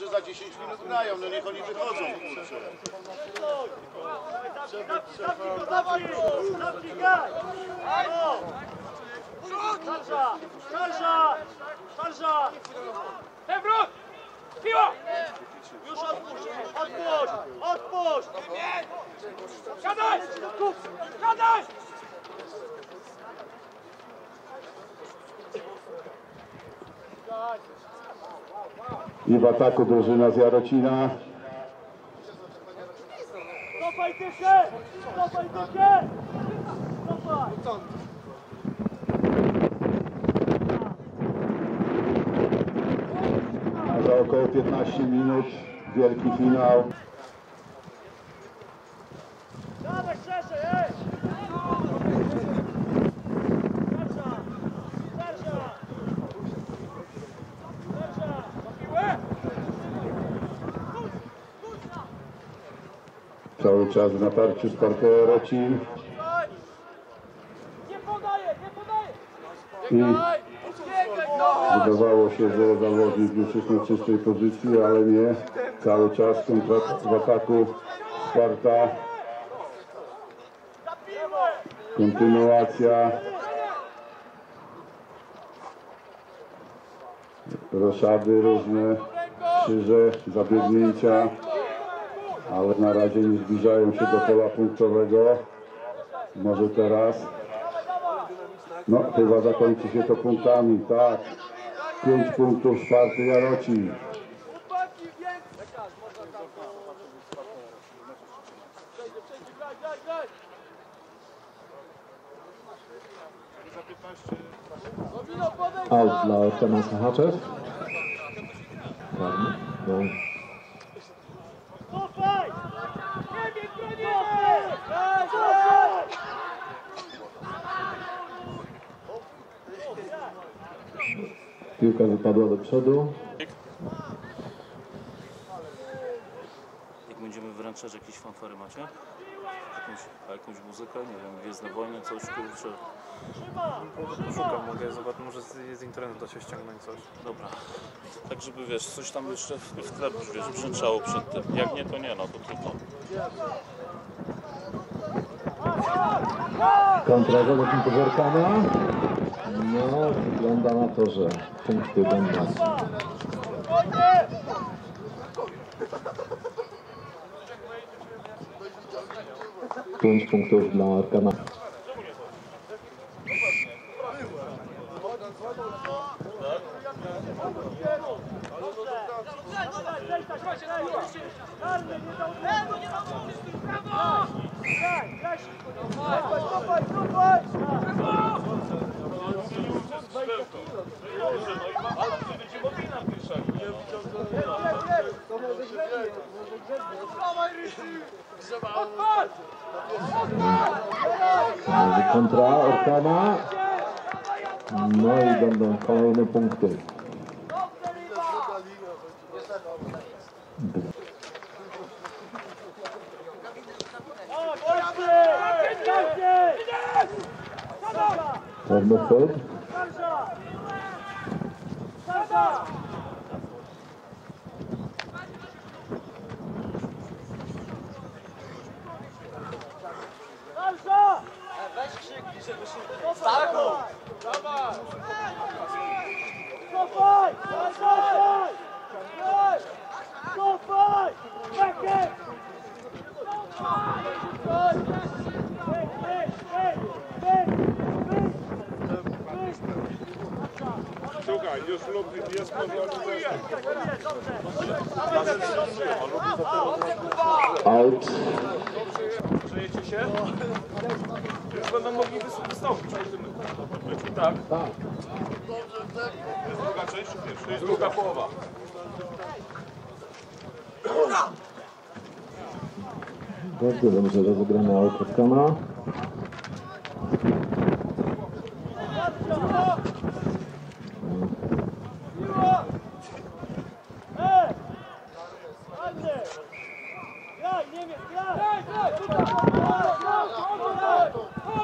że za 10 minut grają, no niech oni wychodzą, kurczę. Graj! Szarża! Szarża! Szarża!Ewrót! Piła! Już odpuść! Odpuść! Odpuść! Siadaj! Siadaj! I w ataku drużyna z Jarocina. Cofaj ty się! Cofaj ty się! Cofaj! A za około 15 minut wielki finał. Dawaj szerzej, ej! Szarża! Szarża! Szarża! Piłę! Cały czas w natarciu nie podaję! I wydawało się, że zawodnik już jest na czystej pozycji, ale nie. Cały czas kontrat w ataku Sparta. Kontynuacja. Roszady różne, krzyże, zabiegnięcia, ale na razie nie zbliżają się do pola punktowego. Może teraz. No, chyba zakończy się to punktami, tak. Pięć punktów Sparty Jarocin. Chłopaki, więcej! Przejdzie, przejdzie, graj, graj, graj! Nowino, podejdź! Out dla Tomasza Haczew. Karny. No. Cofaj! Nie bij, bronimy! Cofaj! Piłka wypadła do przodu. Jak będziemy wręczać jakieś fanfary macie? Jakąś, a jakąś muzykę, nie wiem, Gwiezdne Wojny, coś kurczę. Szukam, mogę zobaczyć, może z, z internetu da się ściągnąć coś. Dobra. Tak żeby wiesz, coś tam jeszcze w, w tle wiesz, brzęczało przed tym. Jak nie, to nie, no to trudno. Kontra zawodników Orkana. No, wygląda na to, że punkty będą. Pięć punktów dla Lewo, nie dał Brawo! Graj, graj szybko! Cofaj, cofaj, cofaj! Kontra Orkana. No i będą kolejne punkty. Czarny chwyt. Weź krzyknij, żeby szybko. Starku! Dawaj! Cofaj! Cofaj! Cofaj! Cofaj! Go fight! Back in! Go fight! Słuchaj, już lub jest Out. Przejecie się? Już będą mogli wys- wystąpić. Tak? Jest druga część pierwsza? Jest druga połowa. Bardzo dobrze rozegrany aut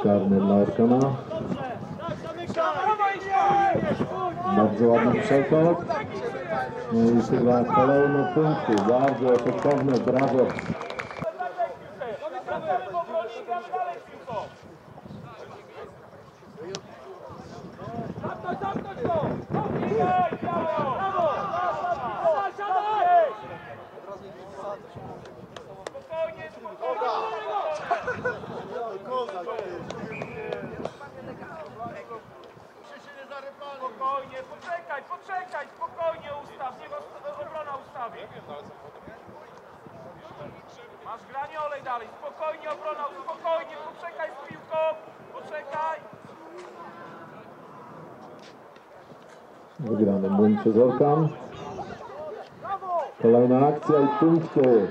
Karny dla Orkana. Bardzo ładny przekop. No i chyba kolejne punkty. Bardzo efektowne, brawo. Wygrany młyn przez Orkan. Kolejna akcja i punkty.